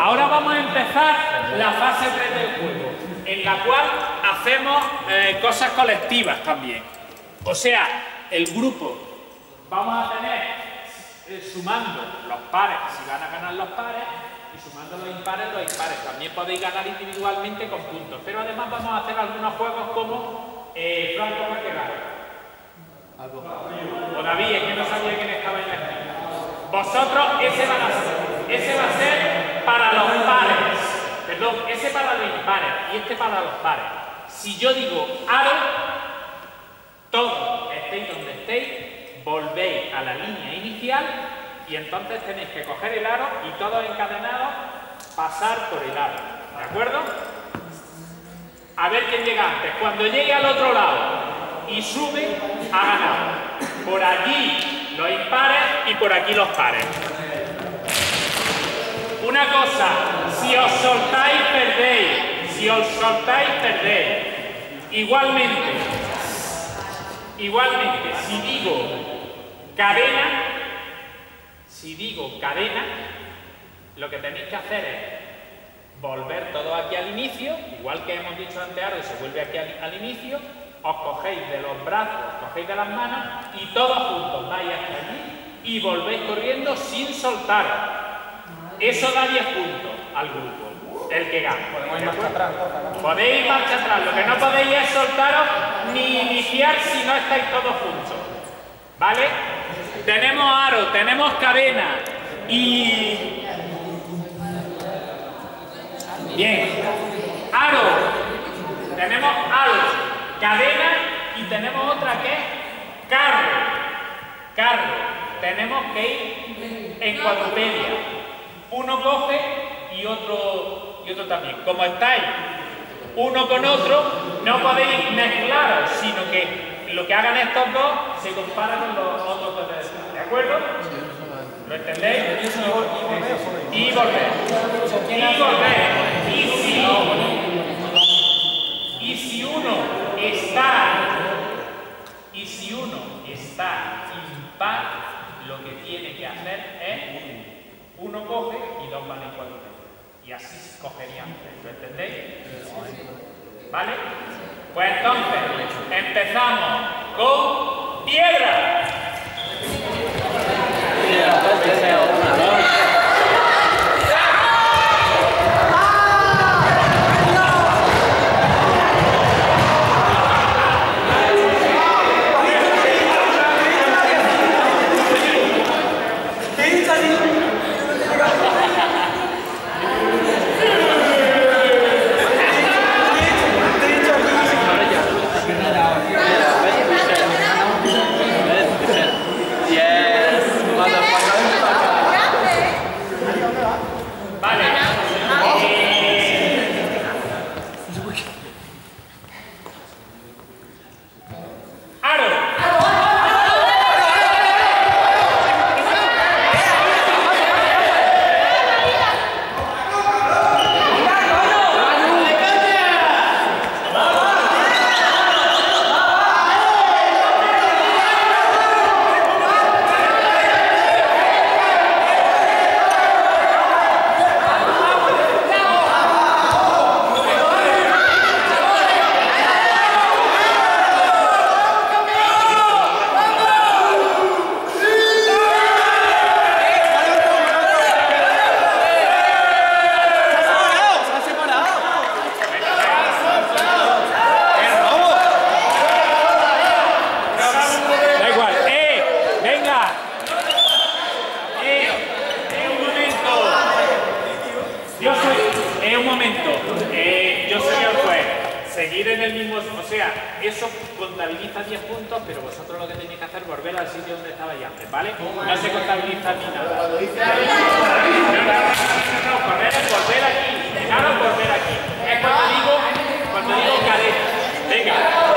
ahora vamos a empezar la fase 3 del juego, en la cual hacemos eh, cosas colectivas también. O sea, el grupo, vamos a tener, eh, sumando los pares, si van a ganar los pares, y sumando los impares, los impares. También podéis ganar individualmente con puntos, pero además vamos a hacer algunos juegos como eh, Franco va a O David, es que no sabía quién estaba en la esquina. Vosotros, ese va a ser, ese va a ser para los pares. Perdón, ese para los impares y este para los pares. Si yo digo aro, todos estéis donde estéis, volvéis a la línea inicial y entonces tenéis que coger el aro y todos encadenados pasar por el aro. ¿De acuerdo? A ver quién llega antes. Cuando llegue al otro lado y sube, ha ganado. Por allí los impares y por aquí los pares. Una cosa, si os soltáis, perdéis. Si os soltáis, perdéis. Igualmente, igualmente, si digo cadena, si digo cadena, lo que tenéis que hacer es volver todo aquí al inicio, igual que hemos dicho antes ahora, se vuelve aquí al, inicio, os cogéis de los brazos, os cogéis de las manos y todos juntos vais hasta allí y volvéis corriendo sin soltar. Eso da 10 puntos al grupo, el que gana. Podéis ir marcha atrás. Podéis marcha atrás, lo que no podéis es soltaros ni iniciar si no estáis todos juntos. ¿Vale? tenemos aro, tenemos cadena y... Bien, aro, tenemos aro, cadena y tenemos otra que es carro, carro, tenemos que ir en cuadrupedia, uno coge y otro, y otro también. Como estáis uno con otro, no podéis mezclaros, sino que lo que hagan estos dos se compara con los otros dos de ¿De acuerdo? ¿Lo entendéis? Y volver. Y volver. Y si, y si uno está, y si uno está impar, lo que tiene que hacer es uno coge y dos van en. Y así cogerían. ¿Lo entendéis? ¿Vale? Pues entonces, empezamos con piedra. Vamos seguir en el mismo... O sea, eso contabiliza 10 puntos, pero vosotros lo que tenéis que hacer es volver al sitio donde estabais antes, ¿vale? No se contabiliza ni nada. No, no, no, correr es volver aquí. Claro, volver aquí. Es cuando digo, cuando digo cadena. Venga.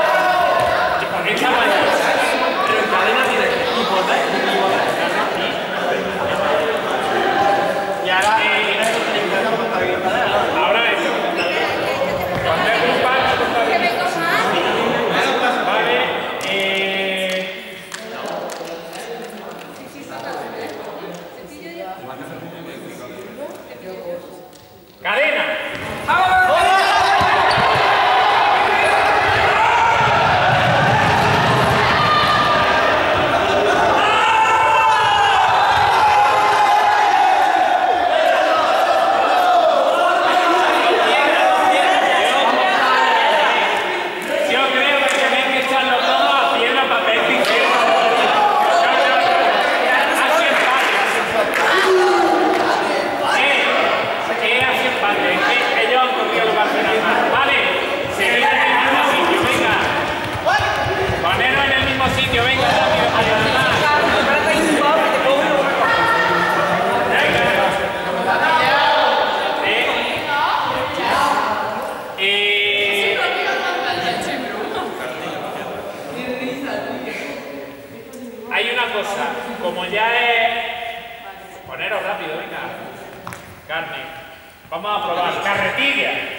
Carretilla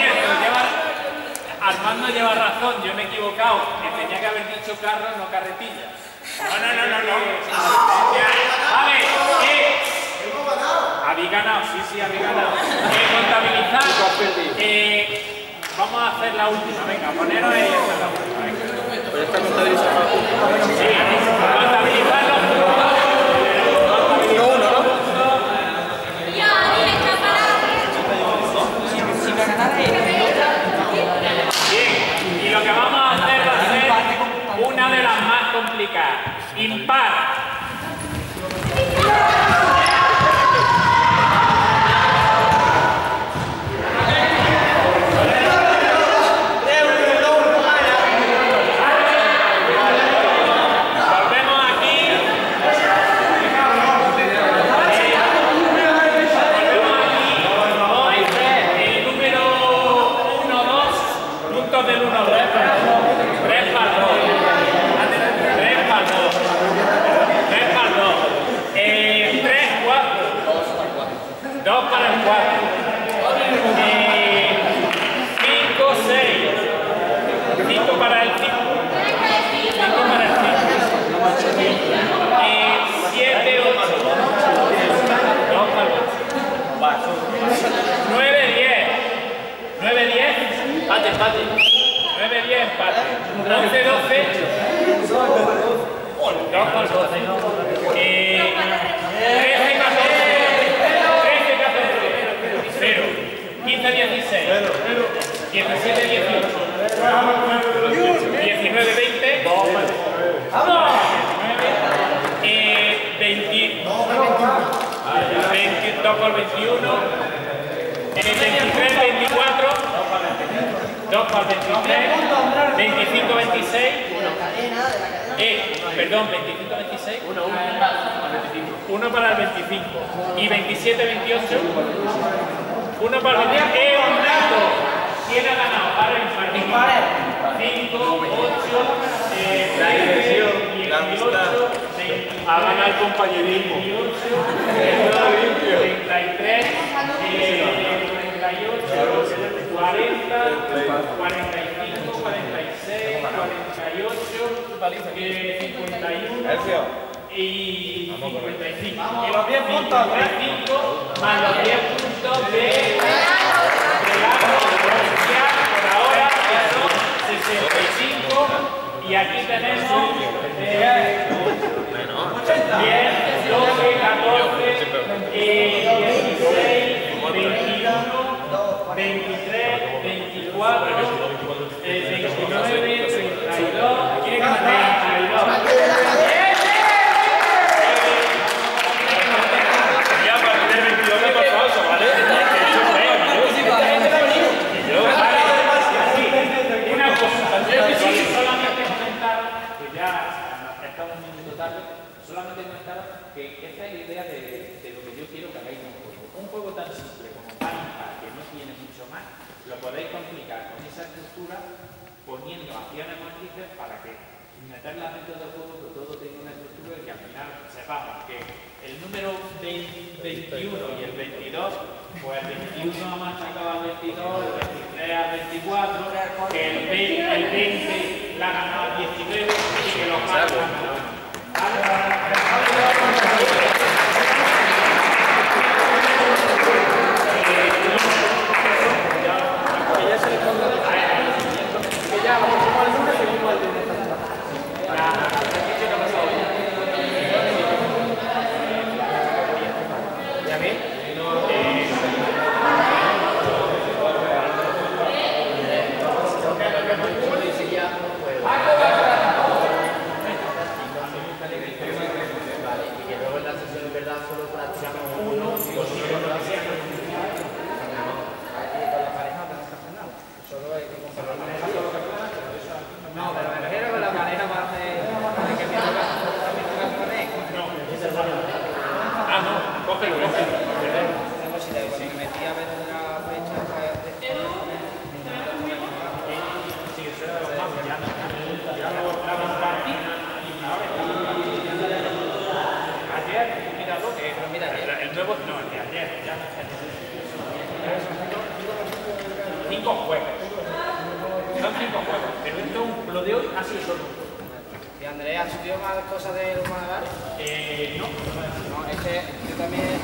cierto, lleva, Armando lleva razón, yo me he equivocado, que tenía que haber dicho carro, no carretilla. No, no, no, no, no. Vale, eh. Habéis ganado, sí, sí, habéis ganado. Eh, contabilizar. Eh, vamos a hacer la última, venga, poneros ahí esta la última, venga. Está contabilizado. Sí, contabilizar los puntos. Uno, uno, ¿no? Bien, y lo que vamos a hacer va a ser una de las más complicadas, impar. Volvemos aquí. Volvemos aquí. El número 1, 2, puntos del 1, 2. 3 para el 2. 3 para el 2. 3 para el 2. Eh, 3, 4. 2 para el 4. Eh, 5, 6. 5 para el 5. 5 para el 5. Eh, 7, 8. 2 para el 8. 9, 10. 9, 10. Empate, empate. 9, 10, empate. 11, 12. 2 por 12. Eh, 13, 14. 13, 14. 0. 15, 16. 17, 18. 19, 20. ¡Vamos! Eh, 20. 22 por 21. Eh, 23, 24. 2 por 23. 25, 26. Eh, perdón, 25, 26. 1, 1 para el 25. Y 27, 28. 1 para el 25. ¡Eh, un dato! ¿Quién ha ganado? Para el impar. 5, 8, eh, 13, La amistad. 18, 20. Ha ganado el compañerismo. 28, 33, eh, 38, 40, 45, 48, eh, 51 y 55. Y los 10 puntos, 55 más los 10 puntos de regalo provincial por ahora, que son 65. Y aquí tenemos eh, 10, 12, 14, eh, 16, 21, 23, 24, eh, 29, 32, ¿quiere que me 32. Ya para tener 22 me he pasado eso, ¿vale? Una cosa, solamente comentaron, que ya estamos un minuto tarde, solamente comentaron que esta es la idea de, de lo que yo quiero que hagáis un juego. Un juego tan simple como Panic, que no tiene mucho más, lo podéis complicar con esa estructura poniendo acciones matrices para que meterlas dentro del juego que todo tenga una estructura y que al final sepamos que el número 20 21 y el 22, pues el 21 ha machacado al 22, el 23 al 24, que el 20, el 20 la ha ganado al 19 y que los más juego. ¿Y Andrea subió más cosas de los malabares? Eh, no, No, es que yo también.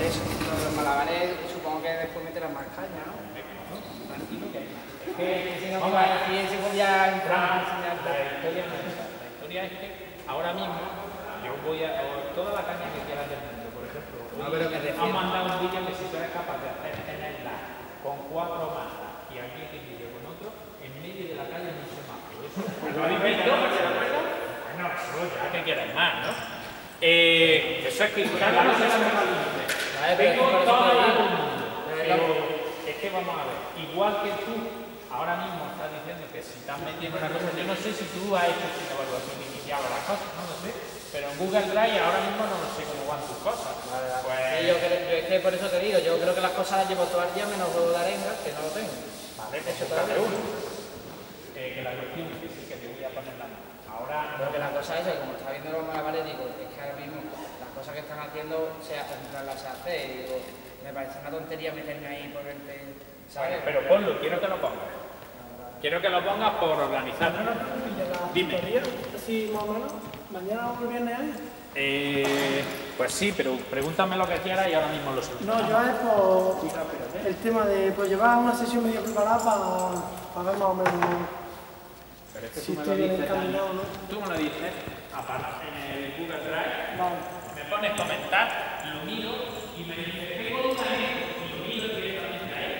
Es, lo de los malabares, supongo que después meterán más caña, ¿no? Es que si no, aquí a enseñar. La historia es esa. La historia es que ahora mismo yo voy a. toda la caña que quieras del mundo, por ejemplo. No, pero refiero- Han mandado un vídeo que si tú eres capaz de hacer tenerla con cuatro masas y aquí este vídeo con otro, en medio de la calle no se lo habéis visto, ¿se acuerdan? Bueno, eso ya que quieres más, ¿no? Eh, eso es que cada uno se. Vale, eso te la digo. del mundo, Pero es que vamos a ver, igual que tú ahora mismo estás diciendo que si estás metiendo una cosa, yo no sé si tú has hecho una evaluación inicial o las cosas, no lo sé, pero en Google Drive ahora mismo no sé cómo van tus cosas. Pues, Sí, yo creo, yo es que por eso te digo, yo creo que las cosas las llevo todo el día menos juego de arenga, que no lo tengo. vale, pues búscate uno. Que la cuestión es que sí, que te voy a poner la mano. Ahora, que la cosa es que como estaba viendo los malabares, digo, es que ahora mismo las cosas que están haciendo, se hacen las hace, y digo, me parece una tontería meterme ahí por verte, ¿sabes? pero ponlo, quiero que lo pongas. Quiero que lo pongas por organizar. Dime. Así más o menos. Mañana o el viernes. Eh, pues sí, pero pregúntame lo que quieras y ahora mismo lo subo. No, yo es por el tema de pues, llevar una sesión medio preparada para ver más o menos Pero es que si tú me lo dices, encaminado no. Tú me lo dices, aparte en el Google Drive, Vale. me pones comentar, lo miro y me dices, tengo una ahí y lo miro directamente ahí.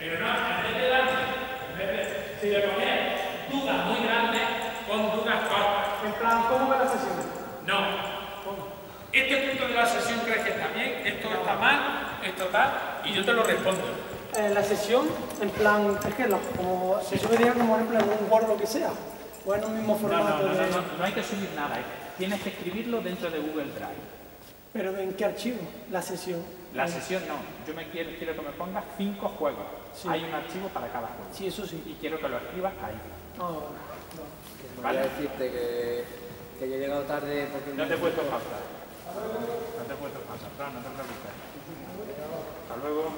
Pero no, en vez de darme, en vez de, de poner dudas muy grandes, con dudas cortas. En plan, ¿cómo va la sesión? No. Este punto de la sesión crees que está bien, esto está mal, esto tal, y yo te lo respondo eh, la sesión, en plan, es que lo, como, se sube como ejemplo en un Word o lo que sea, o en un mismo formato. No, no, no, de... no, no, no hay que subir nada, eh. tienes que escribirlo dentro de Google Drive. ¿Pero en qué archivo? La sesión. La ah. sesión no. Yo me quiero, quiero que me pongas cinco juegos. Sí. Hay un archivo para cada juego. Sí, eso sí. Y quiero que lo escribas ahí. Oh, no. ¿Vale? A decirte que, que yo he llegado tarde porque... No te he puesto falta. No te he puesto falta, no te preocupes. Hasta luego.